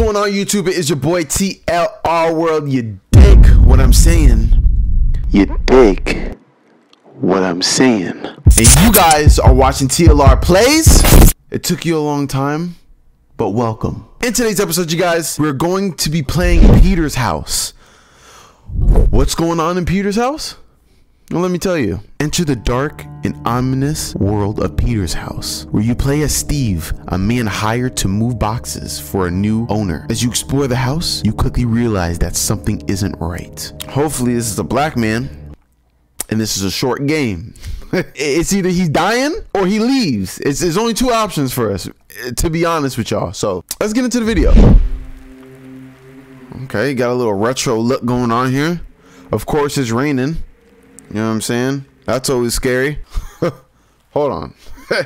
going on YouTube? It is your boy TLR World. You dig what I'm saying? You dig what I'm saying? And you guys are watching TLR Playz. It took you a long time, but welcome. In today's episode, you guys, we're going to be playing Peter's House. What's going on in Peter's house? Let me tell you. Enter the dark and ominous world of Peter's house, where you play as Steve, a man hired to move boxes for a new owner. As you explore the house, you quickly realize that something isn't right. Hopefully, this is a black man, and this is a short game. it's either he's dying or he leaves. It's only two options for us, to be honest with y'all. So let's get into the video. Okay, got a little retro look going on here. Of course, it's raining. You know what I'm saying? That's always scary. Hold on.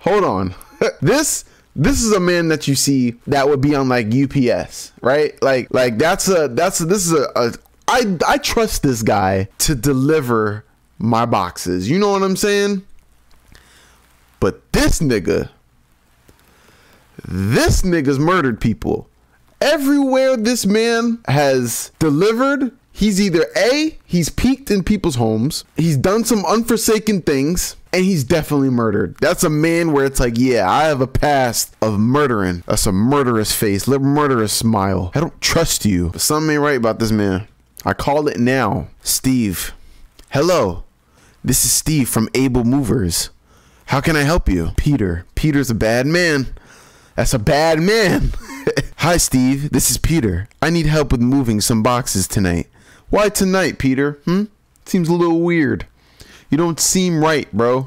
Hold on. this this is a man that you see that would be on like UPS, right? Like like that's a that's a, this is a, a I I trust this guy to deliver my boxes. You know what I'm saying? But this nigga this nigga's murdered people. Everywhere this man has delivered He's either A, he's peeked in people's homes, he's done some unforsaken things, and he's definitely murdered. That's a man where it's like, yeah, I have a past of murdering. That's a murderous face, a murderous smile. I don't trust you. But something ain't right about this man. I call it now. Steve. Hello. This is Steve from Able Movers. How can I help you? Peter. Peter's a bad man. That's a bad man. Hi, Steve. This is Peter. I need help with moving some boxes tonight. Why tonight, Peter? Hmm? Seems a little weird. You don't seem right, bro.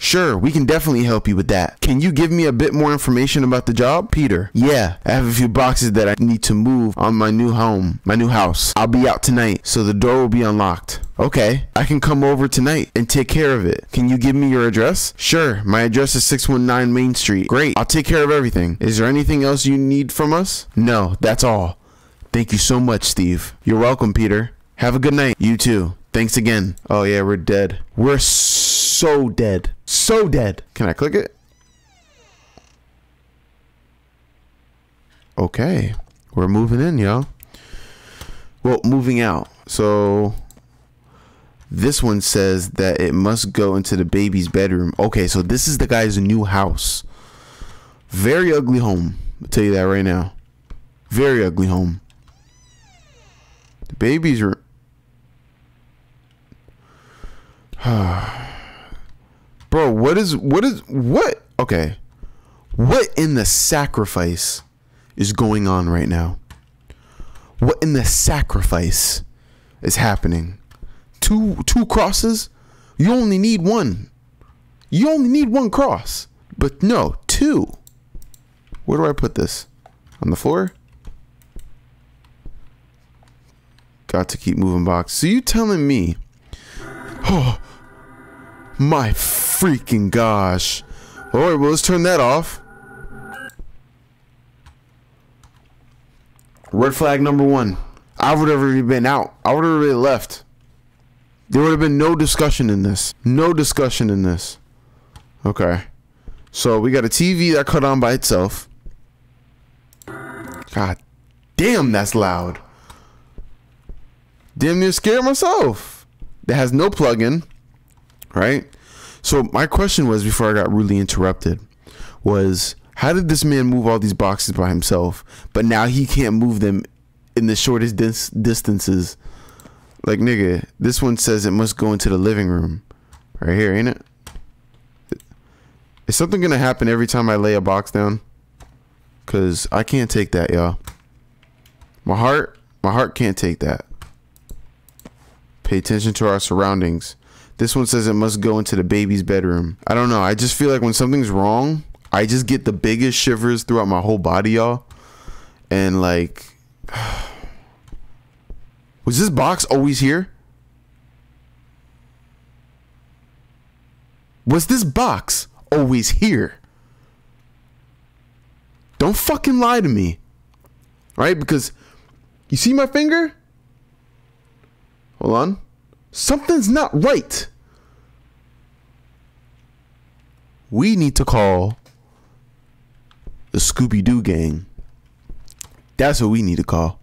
Sure, we can definitely help you with that. Can you give me a bit more information about the job? Peter. Yeah, I have a few boxes that I need to move on my new home, my new house. I'll be out tonight, so the door will be unlocked. Okay, I can come over tonight and take care of it. Can you give me your address? Sure, my address is 619 Main Street. Great, I'll take care of everything. Is there anything else you need from us? No, that's all. Thank you so much, Steve. You're welcome, Peter. Have a good night. You too. Thanks again. Oh, yeah, we're dead. We're so dead. So dead. Can I click it? Okay. We're moving in, y'all. Well, moving out. So this one says that it must go into the baby's bedroom. Okay, so this is the guy's new house. Very ugly home. I'll tell you that right now. Very ugly home. The babies are. Bro, what is what is what? Okay, what in the sacrifice is going on right now? What in the sacrifice is happening? Two two crosses? You only need one. You only need one cross. But no, two. Where do I put this? On the floor? Got to keep moving box. So you telling me? Oh, my freaking gosh! All right, well let's turn that off. Red flag number one. I would have already been out. I would have already left. There would have been no discussion in this. No discussion in this. Okay. So we got a TV that cut on by itself. God damn, that's loud damn near scared myself. That has no plug-in, right? So my question was before I got rudely interrupted was how did this man move all these boxes by himself, but now he can't move them in the shortest dis distances? Like nigga, this one says it must go into the living room, right here, ain't it? Is something gonna happen every time I lay a box down? Cause I can't take that, y'all. My heart, my heart can't take that. Pay attention to our surroundings. This one says it must go into the baby's bedroom. I don't know. I just feel like when something's wrong, I just get the biggest shivers throughout my whole body, y'all. And like, was this box always here? Was this box always here? Don't fucking lie to me. Right? Because you see my finger? Hold on. Something's not right. We need to call the Scooby Doo gang. That's what we need to call.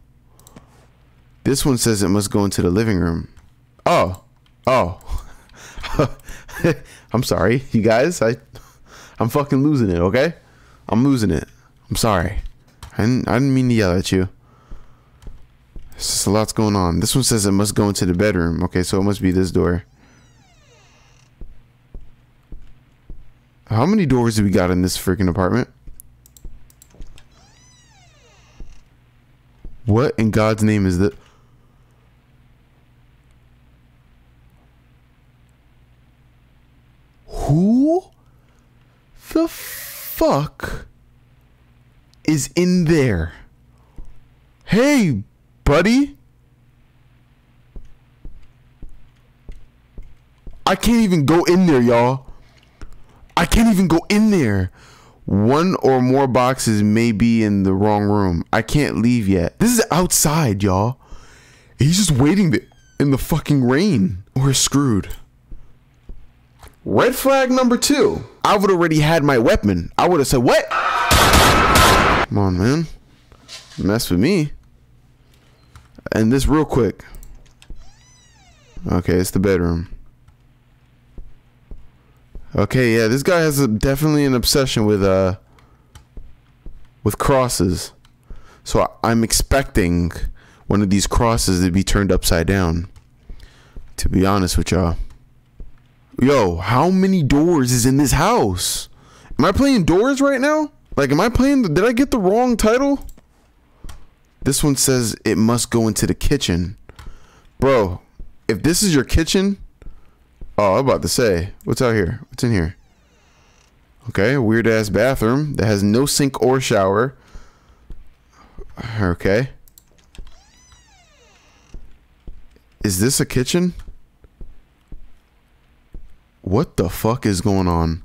This one says it must go into the living room. Oh. Oh. I'm sorry, you guys. I I'm fucking losing it, okay? I'm losing it. I'm sorry. I didn't, I didn't mean to yell at you. A lot's going on. This one says it must go into the bedroom. Okay, so it must be this door. How many doors do we got in this freaking apartment? What in God's name is that? Who the fuck is in there? Hey, buddy. I can't even go in there, y'all. I can't even go in there. One or more boxes may be in the wrong room. I can't leave yet. This is outside, y'all. He's just waiting in the fucking rain. We're screwed. Red flag number two. I would already had my weapon. I would have said, what? Come on, man. Mess with me. And this real quick. Okay, it's the bedroom. Okay, yeah, this guy has a, definitely an obsession with uh with crosses. So I'm expecting one of these crosses to be turned upside down. To be honest with y'all. Yo, how many doors is in this house? Am I playing doors right now? Like, am I playing? Did I get the wrong title? This one says it must go into the kitchen. Bro, if this is your kitchen, oh, I'm about to say, what's out here? What's in here? Okay, weird ass bathroom that has no sink or shower. Okay. Is this a kitchen? What the fuck is going on?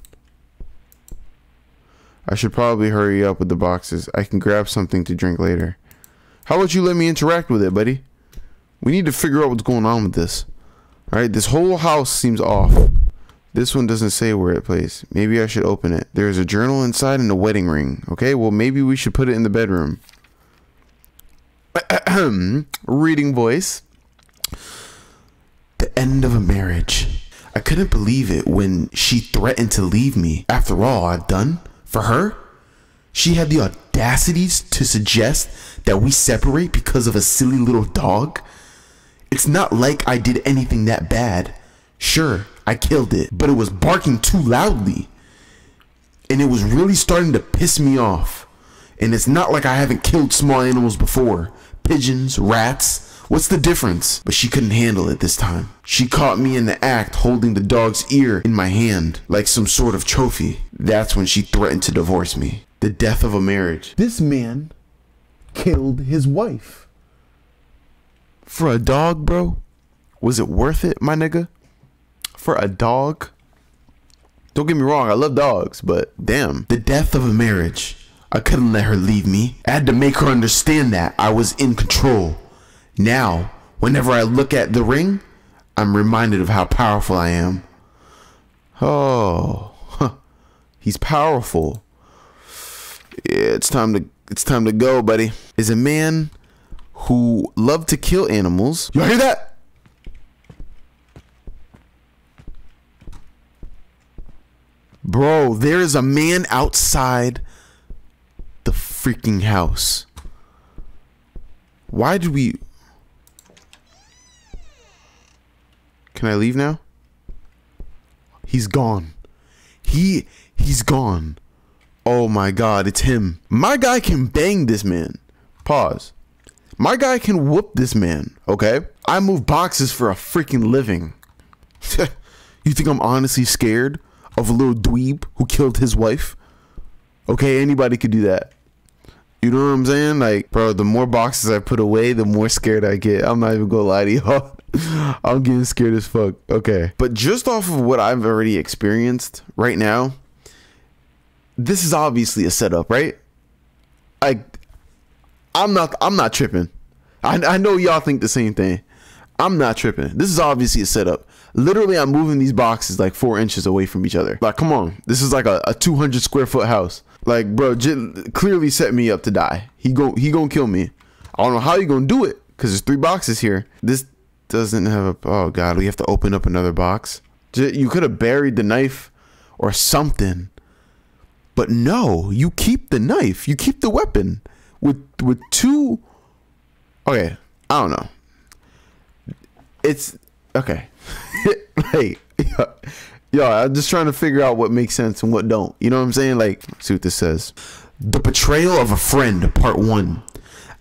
I should probably hurry up with the boxes. I can grab something to drink later. How about you let me interact with it, buddy? We need to figure out what's going on with this. Alright, this whole house seems off. This one doesn't say where it plays. Maybe I should open it. There's a journal inside and a wedding ring. Okay, well maybe we should put it in the bedroom. Reading voice. The end of a marriage. I couldn't believe it when she threatened to leave me. After all I've done for her, she had the audacities to suggest that we separate because of a silly little dog. It's not like I did anything that bad. Sure, I killed it, but it was barking too loudly. And it was really starting to piss me off. And it's not like I haven't killed small animals before pigeons, rats, What's the difference? But she couldn't handle it this time. She caught me in the act holding the dog's ear in my hand like some sort of trophy. That's when she threatened to divorce me. The death of a marriage. This man killed his wife. For a dog, bro? Was it worth it, my nigga? For a dog? Don't get me wrong, I love dogs, but damn. The death of a marriage. I couldn't let her leave me. I had to make her understand that I was in control. Now, whenever I look at the ring, I'm reminded of how powerful I am. Oh, huh. he's powerful. Yeah, it's time to it's time to go, buddy. Is a man who loved to kill animals. You hear that? Bro, there is a man outside the freaking house. Why did we Can I leave now? He's gone. He he's gone. Oh my god, it's him. My guy can bang this man. Pause. My guy can whoop this man, okay? I move boxes for a freaking living. you think I'm honestly scared of a little dweeb who killed his wife? Okay, anybody could do that. You know what I'm saying? Like, bro, the more boxes I put away, the more scared I get. I'm not even gonna lie to y'all. I'm getting scared as fuck. Okay. But just off of what I've already experienced right now, this is obviously a setup, right? I I'm not I'm not tripping. I I know y'all think the same thing. I'm not tripping. This is obviously a setup. Literally, I'm moving these boxes like four inches away from each other. Like, come on. This is like a, a 200 square foot house. Like, bro, clearly set me up to die. He go he gonna kill me. I don't know how he gonna do it because there's three boxes here. This doesn't have a. Oh god, we have to open up another box. You could have buried the knife or something, but no. You keep the knife. You keep the weapon with with two. Okay, I don't know. It's okay. hey, yo, I'm just trying to figure out what makes sense and what don't. You know what I'm saying? Like, see what this says. The betrayal of a friend, part one.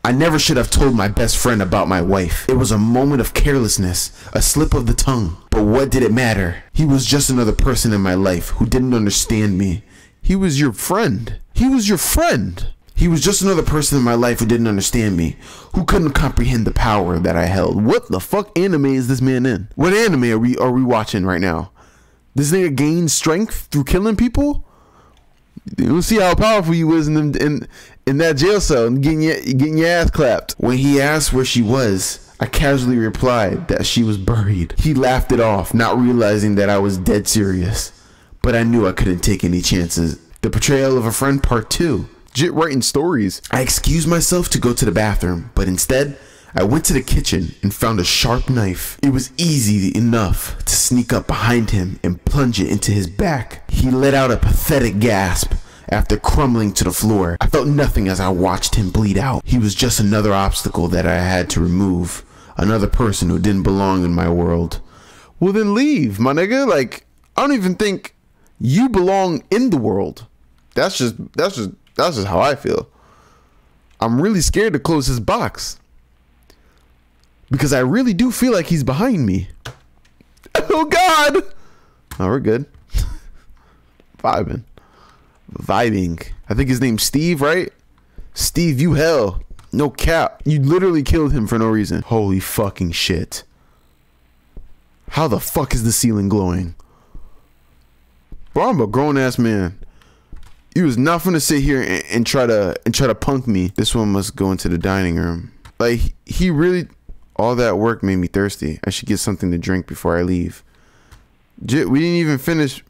I never should have told my best friend about my wife. It was a moment of carelessness, a slip of the tongue. But what did it matter? He was just another person in my life who didn't understand me. He was your friend. He was your friend. He was just another person in my life who didn't understand me, who couldn't comprehend the power that I held. What the fuck anime is this man in? What anime are we are we watching right now? This nigga gained strength through killing people? You'll see how powerful you was in in in that jail cell and getting your, getting your ass clapped. When he asked where she was, I casually replied that she was buried. He laughed it off, not realizing that I was dead serious. But I knew I couldn't take any chances. The Portrayal of a Friend Part 2. Jit writing stories. I excused myself to go to the bathroom, but instead, I went to the kitchen and found a sharp knife. It was easy enough to sneak up behind him and plunge it into his back. He let out a pathetic gasp after crumbling to the floor. I felt nothing as I watched him bleed out. He was just another obstacle that I had to remove. Another person who didn't belong in my world. Well, then leave, my nigga. Like, I don't even think you belong in the world. That's just, that's just, that's just how I feel. I'm really scared to close his box because I really do feel like he's behind me. Oh God! Oh, we're good. Vibing, vibing. I think his name's Steve, right? Steve, you hell, no cap. You literally killed him for no reason. Holy fucking shit! How the fuck is the ceiling glowing? Bro, I'm a grown ass man. You was not gonna sit here and, and try to and try to punk me. This one must go into the dining room. Like he really all that work made me thirsty. I should get something to drink before I leave. J- we didn't even finish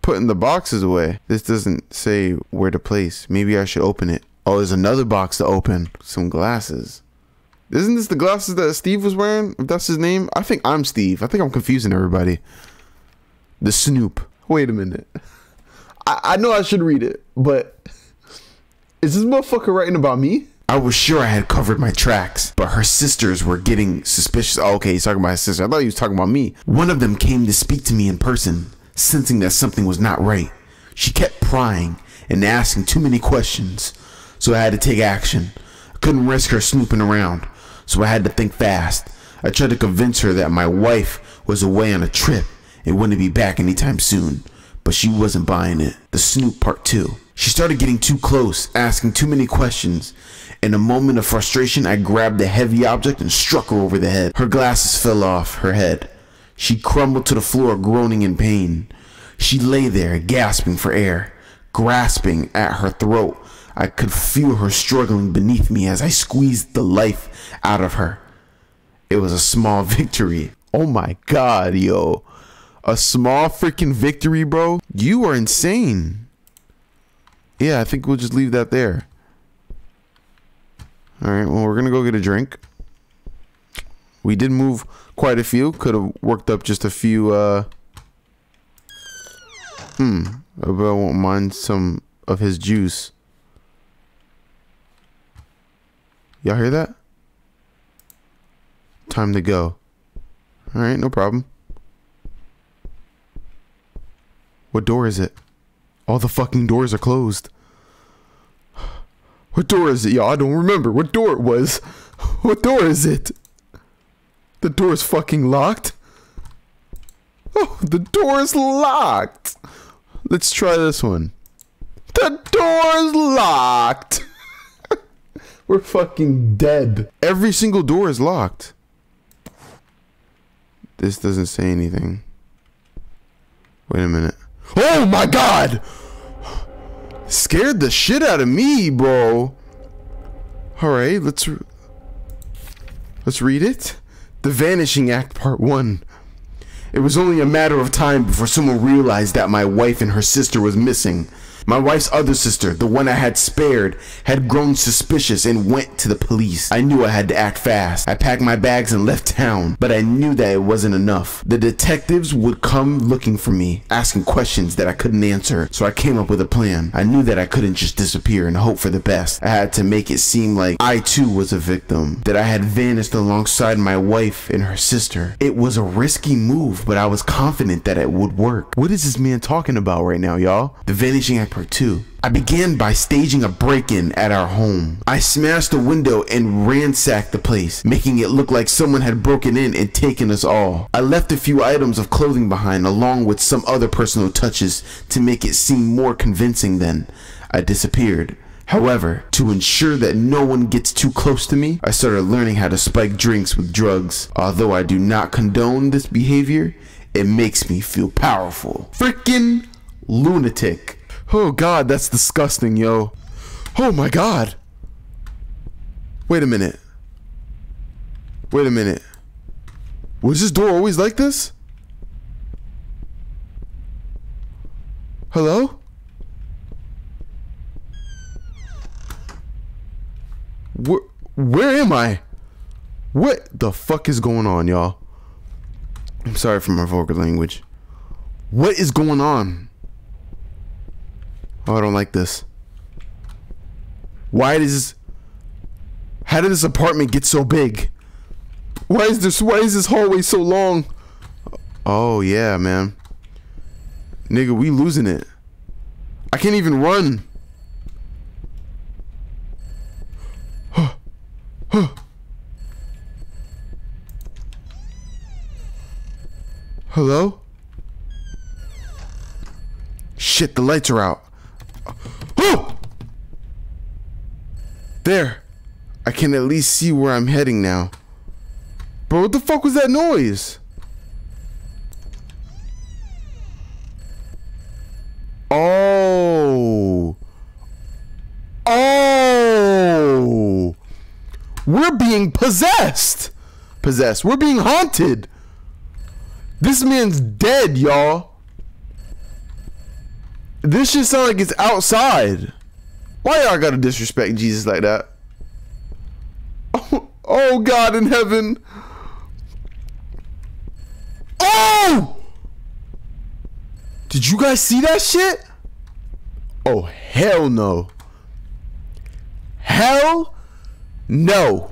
putting the boxes away. This doesn't say where to place. Maybe I should open it. Oh, there's another box to open. Some glasses. Isn't this the glasses that Steve was wearing? If that's his name, I think I'm Steve. I think I'm confusing everybody. The Snoop. Wait a minute. I, I know I should read it, but is this motherfucker writing about me? I was sure I had covered my tracks, but her sisters were getting suspicious. Oh, okay, he's talking about his sister. I thought he was talking about me. One of them came to speak to me in person, sensing that something was not right. She kept prying and asking too many questions, so I had to take action. I couldn't risk her snooping around, so I had to think fast. I tried to convince her that my wife was away on a trip and wouldn't be back anytime soon, but she wasn't buying it. The snoop part two. She started getting too close, asking too many questions. In a moment of frustration, I grabbed the heavy object and struck her over the head. Her glasses fell off her head. She crumbled to the floor, groaning in pain. She lay there, gasping for air, grasping at her throat. I could feel her struggling beneath me as I squeezed the life out of her. It was a small victory. Oh my god, yo. A small freaking victory, bro? You are insane. Yeah, I think we'll just leave that there. All right, well, we're going to go get a drink. We did move quite a few. Could have worked up just a few, uh... Hmm. I won't mind some of his juice. Y'all hear that? Time to go. All right, no problem. What door is it? All the fucking doors are closed. What door is it, y'all? I don't remember what door it was. What door is it? The door is fucking locked. Oh, the door is locked. Let's try this one. The door is locked. We're fucking dead. Every single door is locked. This doesn't say anything. Wait a minute. Oh my god! Scared the shit out of me, bro. All right, let's re- let's read it. The Vanishing Act, Part One. It was only a matter of time before someone realized that my wife and her sister was missing. My wife's other sister, the one I had spared, had grown suspicious and went to the police. I knew I had to act fast. I packed my bags and left town, but I knew that it wasn't enough. The detectives would come looking for me, asking questions that I couldn't answer, so I came up with a plan. I knew that I couldn't just disappear and hope for the best. I had to make it seem like I too was a victim, that I had vanished alongside my wife and her sister. It was a risky move, but I was confident that it would work. What is this man talking about right now, y'all? The Vanishing Act Part 2. I began by staging a break-in at our home. I smashed a window and ransacked the place, making it look like someone had broken in and taken us all. I left a few items of clothing behind along with some other personal touches to make it seem more convincing then. I disappeared. However, to ensure that no one gets too close to me, I started learning how to spike drinks with drugs. Although I do not condone this behavior, it makes me feel powerful. Freaking lunatic. Oh god, that's disgusting, yo. Oh my god. Wait a minute. Wait a minute. Was this door always like this? Hello? Where, where am I? What the fuck is going on, y'all? I'm sorry for my vulgar language. What is going on? Oh, I don't like this. Why does How did this apartment get so big? Why is this why is this hallway so long? Oh yeah, man. Nigga, we losing it. I can't even run. Hello? Shit, the lights are out. There. I can at least see where I'm heading now. Bro, what the fuck was that noise? Oh. Oh. We're being possessed. Possessed. We're being haunted. This man's dead, y'all. This shit sound like it's outside. Why y'all gotta disrespect Jesus like that? Oh, oh God in heaven. Oh! Did you guys see that shit? Oh, hell no. Hell no.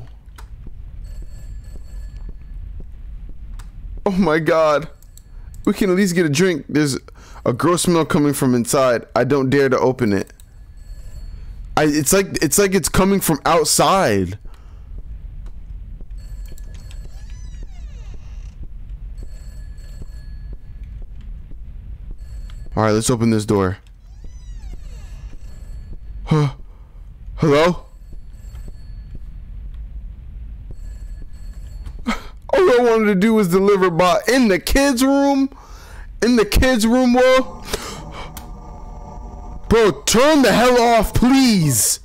Oh my god. We can at least get a drink. There's a gross smell coming from inside. I don't dare to open it. I it's like it's like it's coming from outside. All right, let's open this door. Huh. Hello? All I wanted to do was deliver by in the kids' room. In the kids' room, bro. Bro, turn the hell off, please.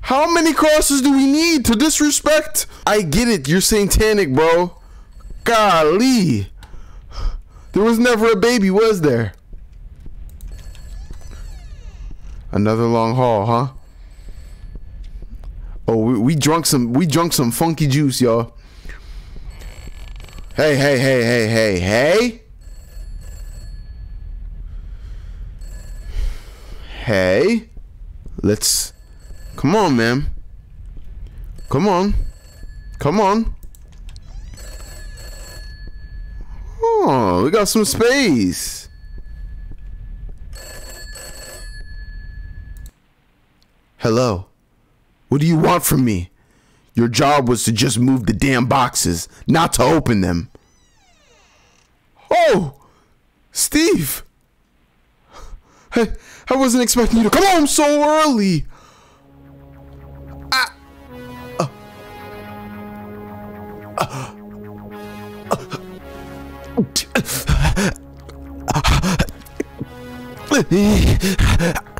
How many crosses do we need to disrespect? I get it, you're satanic, bro. Golly. There was never a baby, was there? Another long haul, huh? Oh, we, we drunk some we drunk some funky juice, y'all. Hey, hey, hey, hey, hey, hey. Hey. Let's Come on, man. Come on. Come on. Oh, we got some space. Hello. What do you want from me? Your job was to just move the damn boxes, not to open them. Oh, Steve. I, I wasn't expecting you to come home so early. Ah. Uh. Uh. Fuck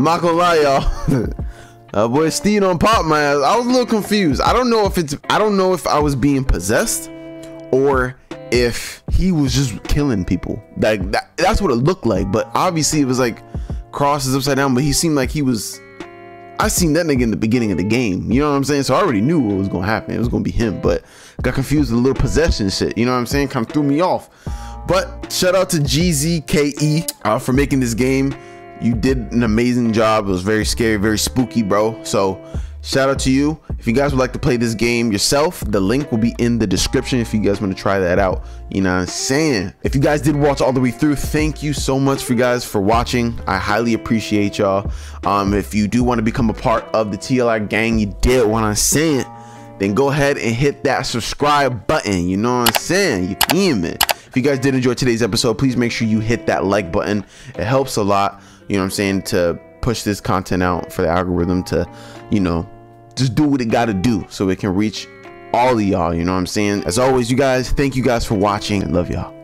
I'm not gonna lie, y'all. uh, boy, Steve on pop my ass. I was a little confused. I don't know if it's. I don't know if I was being possessed or if he was just killing people. Like that, that's what it looked like. But obviously, it was like crosses upside down. But he seemed like he was. I seen that nigga in the beginning of the game. You know what I'm saying? So I already knew what was gonna happen. It was gonna be him. But got confused with a little possession shit. You know what I'm saying? Kind of threw me off. But shout out to GZKE uh, for making this game. You did an amazing job. It was very scary, very spooky, bro. So shout out to you. If you guys would like to play this game yourself, the link will be in the description if you guys want to try that out. You know what I'm saying? If you guys did watch all the way through, thank you so much for you guys for watching. I highly appreciate y'all. Um, if you do want to become a part of the TLR gang, you did what I'm saying, then go ahead and hit that subscribe button. You know what I'm saying? You feel me? If you guys did enjoy today's episode, please make sure you hit that like button. It helps a lot, you know what I'm saying, to push this content out for the algorithm to, you know, just do what it got to do so it can reach all of y'all, you know what I'm saying? As always, you guys, thank you guys for watching. Love y'all.